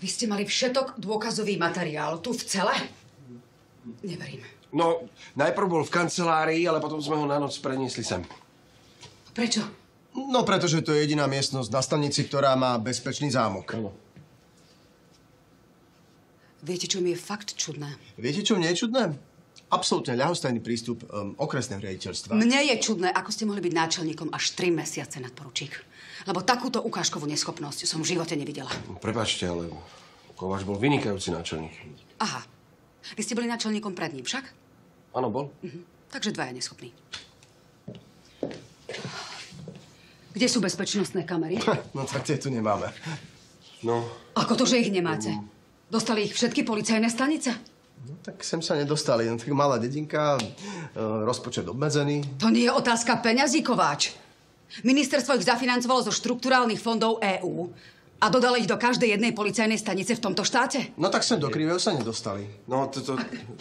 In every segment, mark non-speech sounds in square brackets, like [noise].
Vy ste mali všetok dôkazový materiál tu v cele? Neverím. No, najprv bol v kancelárii, ale potom sme ho na noc preniesli sem. Prečo? No, pretože to je jediná miestnosť na stanici, ktorá má bezpečný zámok. Áno. Viete, čo mi je fakt čudné? Viete, čo mne je čudné? Absolútne ľahostajný prístup um, okresného riaditeľstva. Mne je čudné, ako ste mohli byť náčelníkom až 3 mesiace nadporučík. Lebo takúto ukážkovú neschopnosť som v živote nevidela. Prepačte, ale Kováč bol vynikajúci náčelník. Aha. Vy ste boli náčelníkom pred ním však? Áno, bol. Takže dvaja neschopní. Kde sú bezpečnostné kamery? [laughs] No tak tie tu nemáme. No, Ako to, že ich nemáte? Dostali ich všetky policajné stanice? No tak sem sa nedostali, len tak malá dedinka, e, rozpočet obmedzený. To nie je otázka peňazí, Kováč. Ministerstvo ich zafinancovalo zo štrukturálnych fondov EÚ a dodalo ich do každej jednej policajnej stanice v tomto štáte. No tak sem do Krivého sa nedostali. no to, to,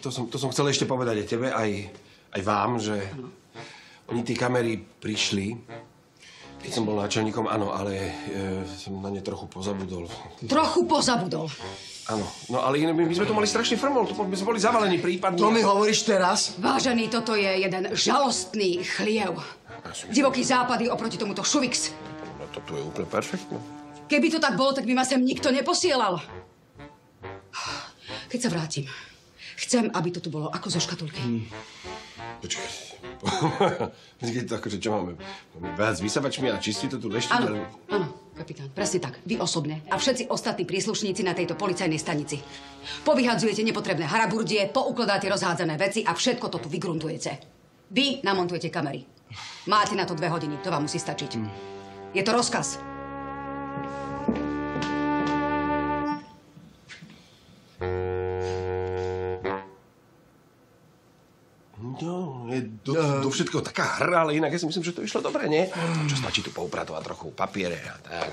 to, som, to som chcel ešte povedať aj tebe, aj, aj vám, že oni tie kamery prišli, keď som bol náčelníkom, áno, ale e, som na ne trochu pozabudol. Trochu pozabudol. Áno, no ale iné, my, my sme to mali strašný frmol, to, my sme boli zavalení prípadne. To mi hovoríš teraz? Vážený, toto je jeden žalostný chliev. Divoký západy oproti tomuto šuvix. No to tu je úplne perfektné. Keby to tak bolo, tak by ma sem nikto neposielal. Keď sa vrátim, chcem, aby to tu bolo ako zo škatulky. Počkaj. [laughs] Počkaj, to akože čo máme? Máme viac vysavačmi a čistí to tu leští? Áno, áno, kapitán, presne tak. Vy osobne a všetci ostatní príslušníci na tejto policajnej stanici. Povyhadzujete nepotrebné haraburdie, poukladáte rozhádzané veci a všetko to tu vygruntujete. Vy namontujete kamery. Máte na to dve hodiny, to vám musí stačiť. Je to rozkaz. Je do, do všetkého taká hra, ale inak ja si myslím, že to išlo dobre, nie? Čo stačí tu poupratovať trochu papiere a tak.